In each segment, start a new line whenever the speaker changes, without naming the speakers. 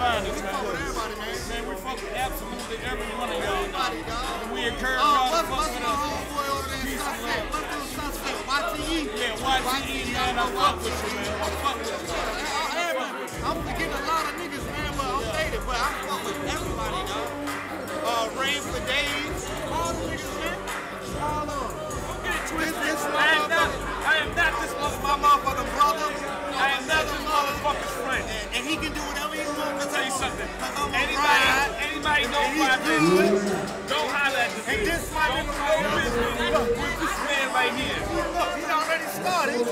We
man.
fuck with everybody, man.
Man, we fuck with absolutely every one of y'all. And we encourage
Oh,
y'all to fuck with us.
homeboy over there
Peace and love.
What's the Sunset? YTE?
Yeah, YTE, man, I fuck with you, man. I fuck with you.
I'm forgetting a lot of niggas, man, but I'm dated, but I fuck with everybody, dog.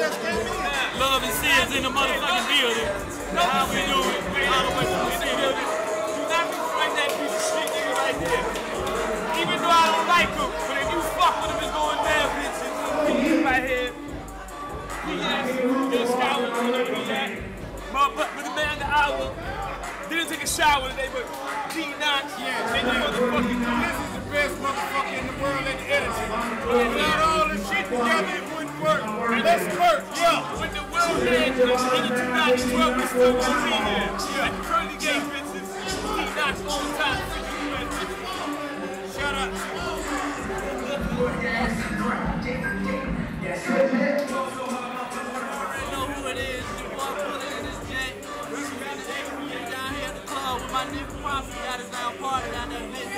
Love and sins in the motherfucking building. How we do it? All the way from the building. Do not friend that piece of shit nigga right there. Even though I don't like him, but if you fuck with him, it's going down, bitches. He right here. He asked your scholar where he at. But, but, but the man the hour didn't take a shower today, but D Knox, yeah, and you motherfucking
This is the best motherfucker in the world at the. When we got all this shit together, work. Let's work, yeah.
When the world ends in the 2012, we still gonna be here. At the Curly Gate, bitches. D Knox on time. Shout out to
my nigga Posse. Got his down party down there.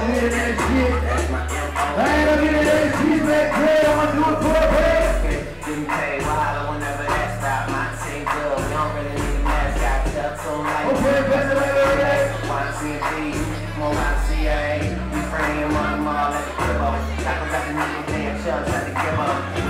hungry than got so Okay, best of YCA We frame on the mall, let's flip up
Tackle, tackle, nigga, damn, shut, try to give up.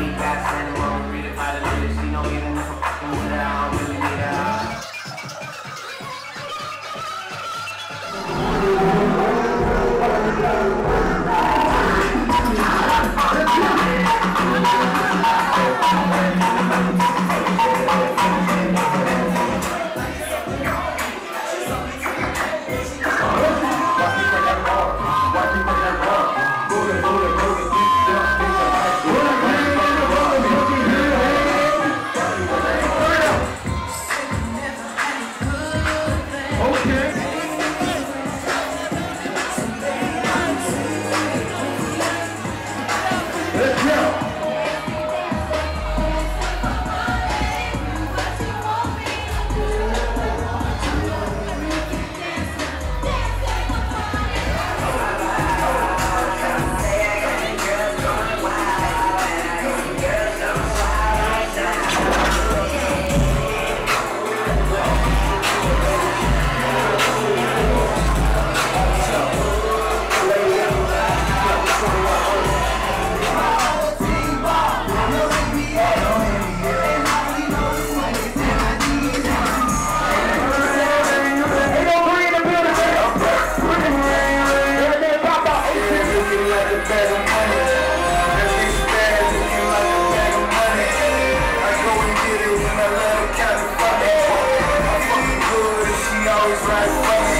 right right.